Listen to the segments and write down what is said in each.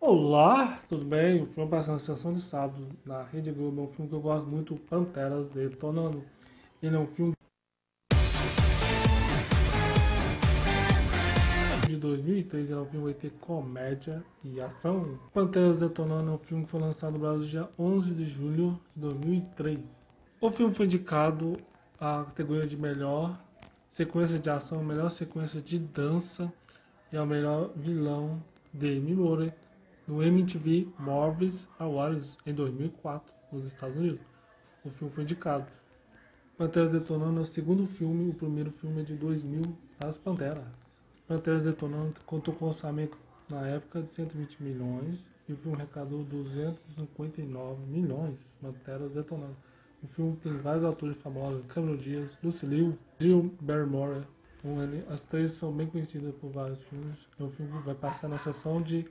Olá, tudo bem? O filme passando na sessão de sábado na Rede Globo é um filme que eu gosto muito, Panteras Detonando. Ele é um filme de 2003, ele é um filme que vai ter comédia e ação. Panteras Detonando é um filme que foi lançado no Brasil dia 11 de julho de 2003. O filme foi indicado à categoria de melhor sequência de ação, melhor sequência de dança e ao melhor vilão de Moore no MTV Movies Awards em 2004, nos Estados Unidos. O filme foi indicado. Panteras Detonando é o segundo filme, o primeiro filme é de 2000, As Panteras. Panteras Detonando contou com orçamento na época de 120 milhões e o filme arrecadou 259 milhões. Panteras Detonando. O filme tem vários atores famosos, Cameron Diaz, Lucy Liu, Jill Barrymore. As três são bem conhecidas por vários filmes. O filme vai passar na sessão de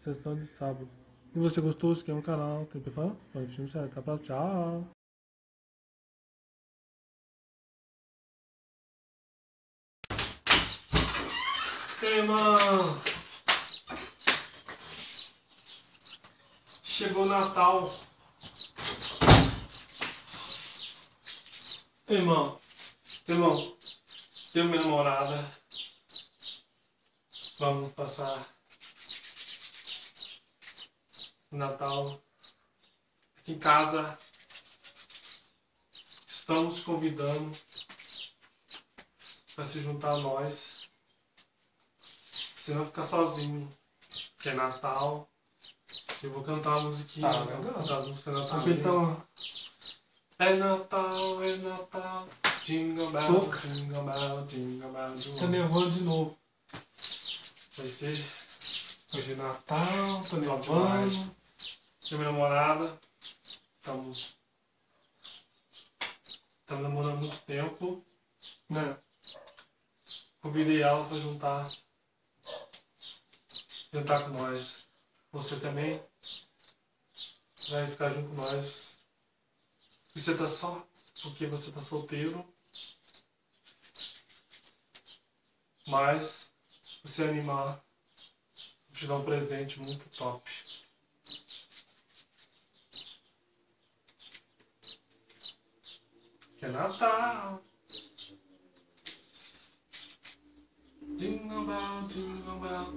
sessão de sábado. E você gostou? Se quer no canal, tem fã? Fã de filme. Até a próxima. Tchau! Irmão! Chegou Natal. Irmão, irmão, eu minha namorada. Vamos passar Natal aqui em casa. Estamos convidando para se juntar a nós. Você não ficar sozinho, que é Natal. Eu vou cantar uma musiquinha. Tá, né? Cantar a música Natal. Então, é Natal, é Natal. Jingle bell, jingle bell, jingle bell, Tá nervoso de novo. Vai ser hoje é Natal, tô nervoso e minha namorada. Estamos. Estamos namorando muito tempo. Né? Convidei ela para juntar. Juntar com nós. Você também vai ficar junto com nós. Você tá só porque você tá solteiro. Mas você animar, vou te dar um presente muito top. Que é Natal. Jingle bell, jingle bell.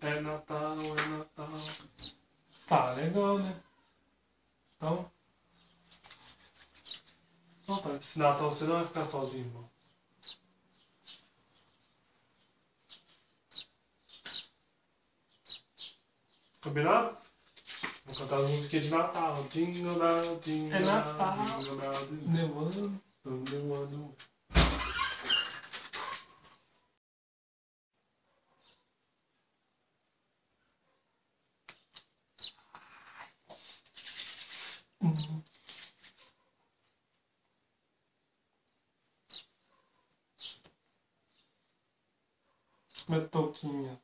É Natal, é Natal. Tá legal, né? Então. Então tá, esse Natal você não vai ficar sozinho, irmão. Combinado? Vou cantar as músicas de Natal. Jingle bell, jingle É Natal. jingle bell, jingle Nevando. bell, nevando. Uhum. Minha touquinha.